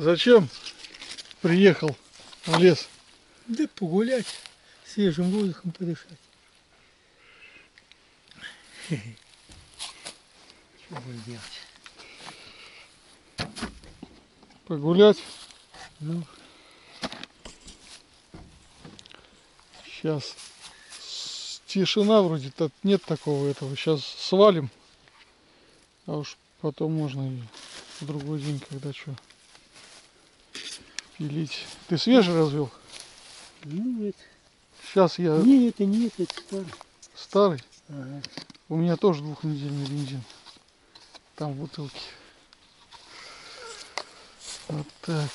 Зачем приехал в лес? Да погулять, свежим воздухом подышать. Что будем делать? Погулять? Ну, Сейчас тишина вроде так нет такого этого. Сейчас свалим. А уж потом можно и в другой день, когда что пилить. Ты свежий развел? это... Сейчас я Не, это не это, это старый. старый. Ага. У меня тоже двухнедельный бензин. Там в бутылке. Вот так.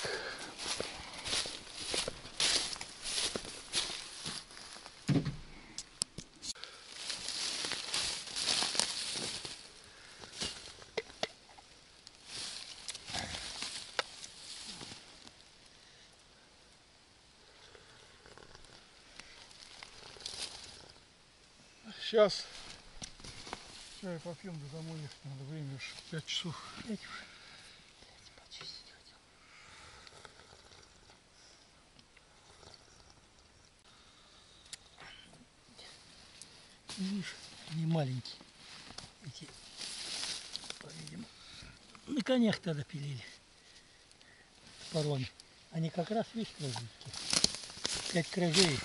Сейчас чай попьем, да домой ехать надо. Время уж 5 часов. Опять уж. Почистить хотел. Видишь, они маленькие. Эти, по-видимому, на конях тогда пилили. Топорами. Они как раз, видишь, кражитки. Пять кражей.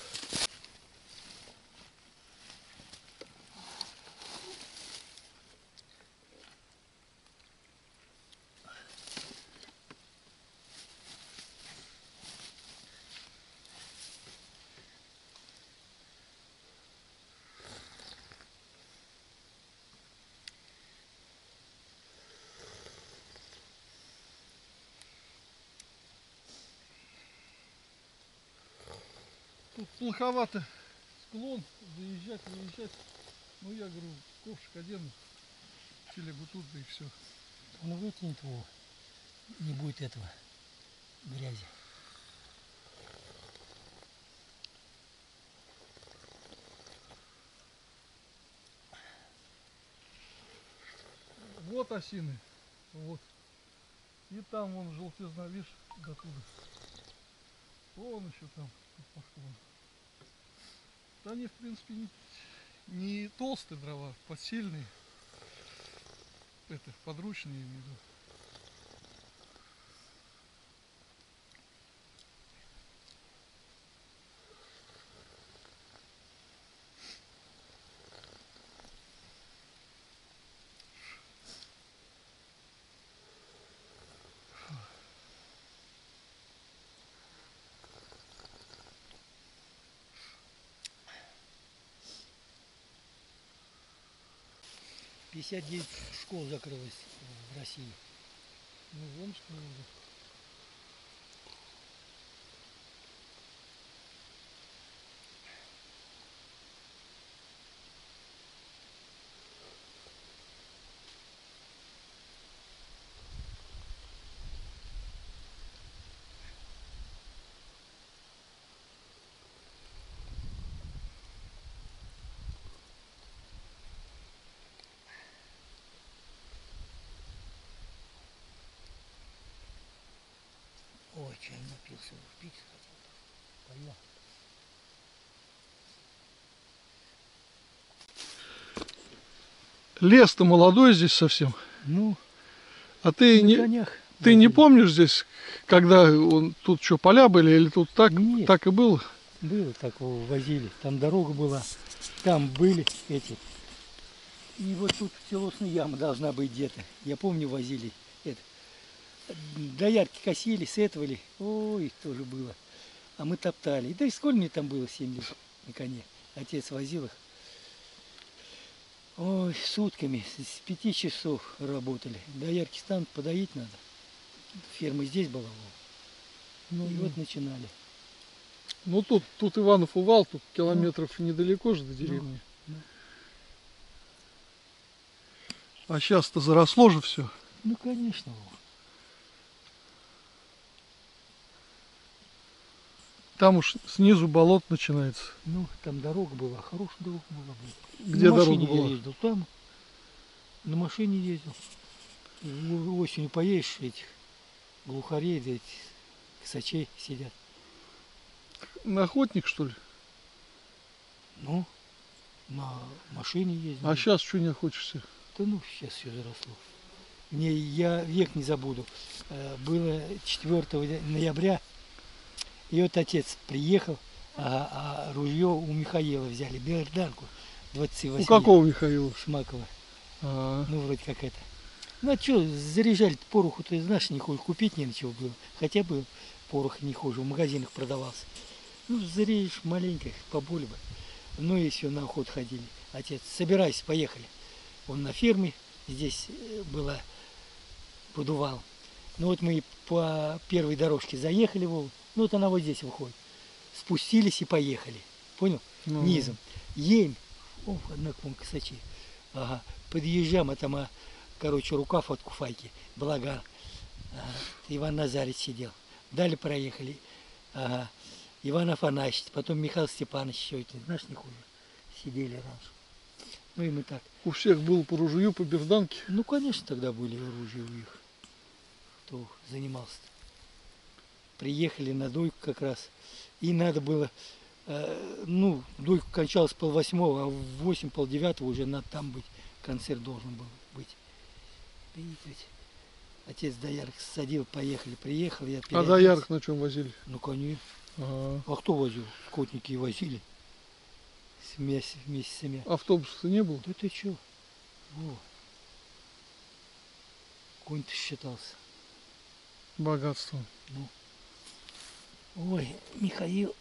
Тут плоховато склон, заезжать, выезжать. Ну я говорю, ковшик одену, телегу тут, да и все. Он вытянет его. Не будет этого грязи. Вот осины, вот. И там вон желтизна, видишь, до туда. Вон еще там, по склону. Да они, в принципе, не, не толстые дрова, подсельные. Это, подручные, я имею в виду. Пятьдесят девять школ закрылось в России. Ну, в Омске уже. Ой, уж пить хотел. Пойдем. Лес-то молодой здесь совсем. Ну, А ты не, конях. ты не помнишь здесь, когда он, тут что, поля были или тут так, Нет. так и было? Было такого, возили. Там дорога была. Там были эти. И вот тут селосная яма должна быть где-то. Я помню, возили. Доярки косили, сетовали. Ой, тоже было. А мы топтали. Да и сколько мне там было, 7 лет на коне. Отец возил их. Ой, сутками, с пяти часов работали. Доярки станут, подоить надо. Ферма здесь была. Ну, и да. вот начинали. Ну тут, тут Иванов увал, тут километров недалеко же до деревни. ну. А сейчас-то заросло же все. Ну, конечно. Вов. Там уж снизу болот начинается. Ну, там дорога была, хорошая дорога была. Где на дорога была? я ездил, там. На машине ездил. осенью поедешь этих глухарей, этих косачей сидят. На охотник, что ли? Ну, на машине ездим. А сейчас что не охотишься? Да ну, сейчас все заросло. Мне, я век не забуду. Э, Было 4 ноября, и вот отец приехал, а, а ружье у Михаила взяли, берданку 28 У какого Михаила? Шмакова. А, Ну, вроде как это. Ну, а что, заряжали пороху, ты знаешь, не хуже, купить не на чего было. Хотя бы порох не хуже, в магазинах продавался. Ну, зарежешь маленько, поболее бы. Ну, и все, на охоту ходили. Отец, собирайся, поехали. Он на ферме, здесь э, была подувал. Ну, вот мы по первой дорожке заехали, Вова. Ну, вот она вот здесь выходит. Спустились и поехали. Понял? ну, низом. Едем. О, однако вон косачи. Ага. Подъезжаем, а там, а, короче, рукав от куфайки. Благо, ага. Иван Назарич сидел. Далее проехали. Ага. Иван Афанасьевич, потом Михаил Степанович еще эти, знаешь, не хуже. Сидели раньше. Ну и мы так. У всех был по ружью, по берданке. Ну, конечно, тогда были оружия у них. Кто занимался -то. Приехали на дойку как раз. И надо было, э, ну, дойка кончалась пол восьмого, а в восемь, пол девятого уже надо там быть. Концерт должен был быть. Видите, отец Доярок садил, поехали, приехал, я А доярок на чем возили? Ну, конечно. Ага. А кто возил? Скотники и возили. Вместе, вместе с семьей. Автобуса не было? Да ты чё? Во. Конь-то считался. Богатство. Ой, Михаил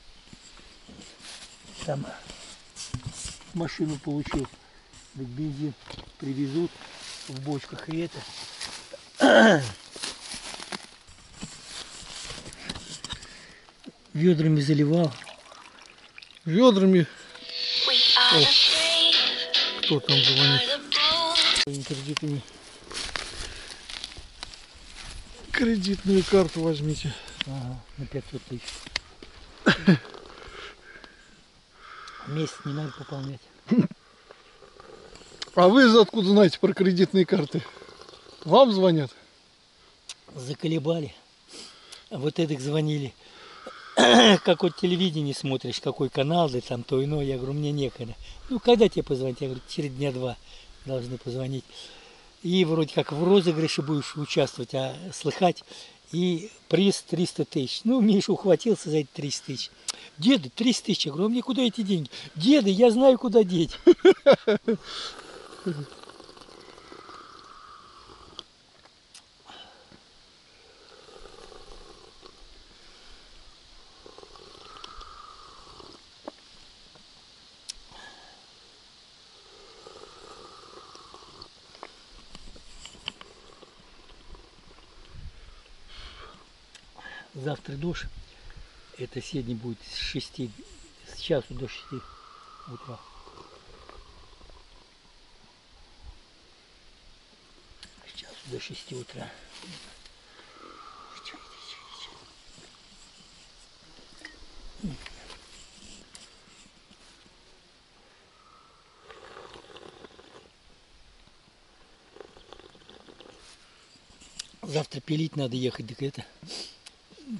там машину получил. Так бензин привезут в бочках и это. Ведрами заливал. Ведрами brave, кто там звонит? кредитами. Кредитную карту возьмите. Ага, на 500 тысяч. Месяц не надо пополнять. А вы откуда знаете про кредитные карты? Вам звонят? Заколебали. А вот эдак звонили. Какое телевидение смотришь, какой канал, да там то иное. Я говорю, мне некогда. Ну, когда тебе позвонить? Я говорю, через дня два должны позвонить. И вроде как в розыгрыше будешь участвовать, а слыхать. И приз 300 тысяч. Ну, Миша ухватился за эти 300 тысяч. Деда, 300 тысяч. Я говорю, а мне куда эти деньги? Деда, я знаю, куда деть. Завтра дождь. Это сегодня будет с 6, с часу до 6 утра. С часу до 6 утра. Завтра пилить надо ехать, так это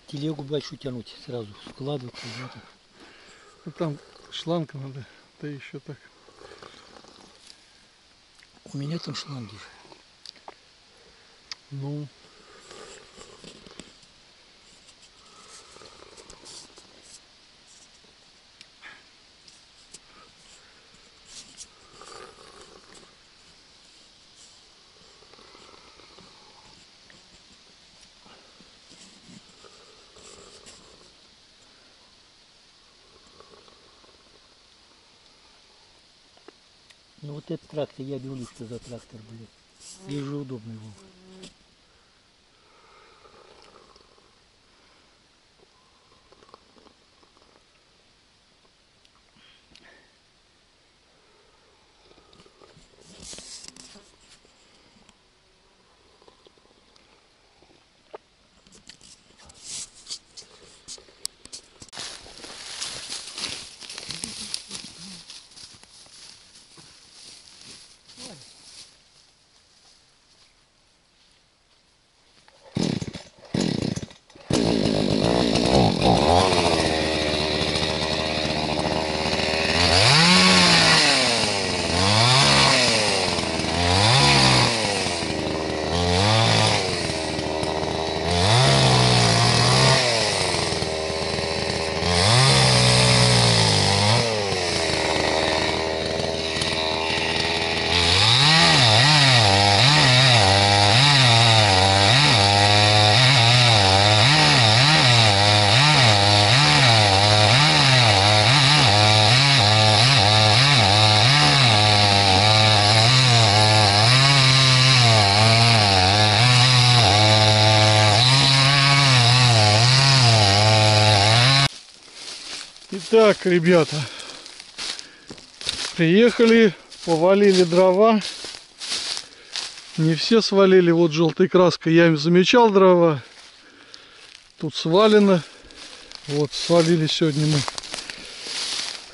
телегу большую тянуть сразу, складывать. это. Ну, Там шланг надо. Да еще так. У меня там шланги. Ну, Ну вот этот трактор, я говорю, что за трактор, блин. Ей же удобно его. Так, ребята, приехали, повалили дрова. Не все свалили, вот желтой краской. Я замечал дрова. Тут свалено. Вот свалили сегодня мы.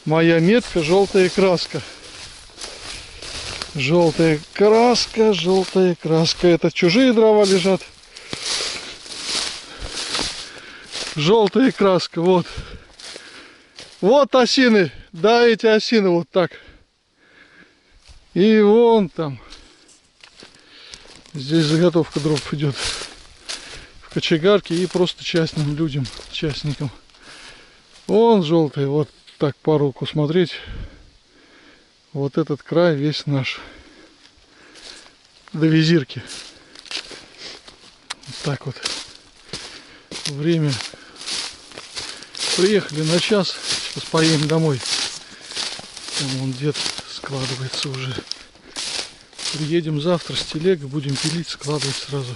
Моя метка, желтая краска. Желтая краска, желтая краска. Это чужие дрова лежат. Желтая краска, вот. Вот осины, да, эти осины вот так. И вон там. Здесь заготовка дров идет в кочегарке и просто частным людям, частникам. Вон желтый, вот так по руку смотреть. Вот этот край весь наш. До визирки. Вот так вот. Время. Приехали на час. Сейчас поедем домой. Там вон дед складывается уже. Приедем завтра с телегой, будем пилить, складывать сразу.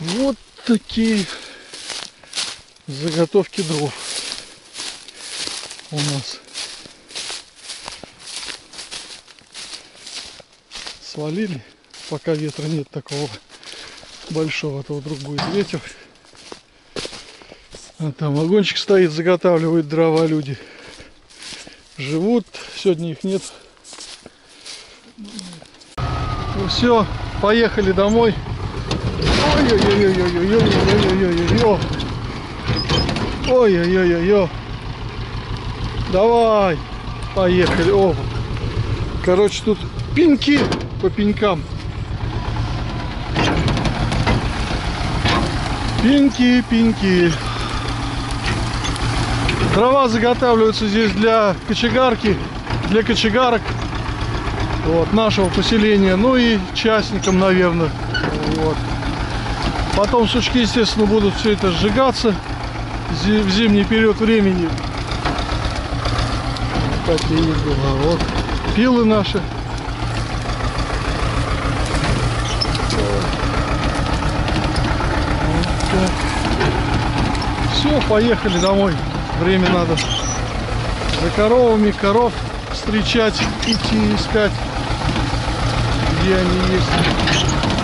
Вот такие заготовки дров у нас. Свалили, пока ветра нет такого большого, а то вдруг будет ветер. А там вагончик стоит, заготавливают дрова люди. Живут, сегодня их нет. Ну все, поехали домой. Ой-ой-ой-ой-ой-ой-ой-ой-ой-ой-ой. Ой-ой-ой-ой-ой. Давай, поехали. О, короче, тут пеньки по пенькам. Пеньки, пеньки. Дрова заготавливаются здесь для кочегарки, для кочегарок вот, нашего поселения, ну и частникам, наверное. Вот. Потом сучки, естественно, будут все это сжигаться в зимний период времени. Такие дела. Вот пилы наши. Все, поехали домой. Время надо за коровами, коров встречать, идти искать, где они есть.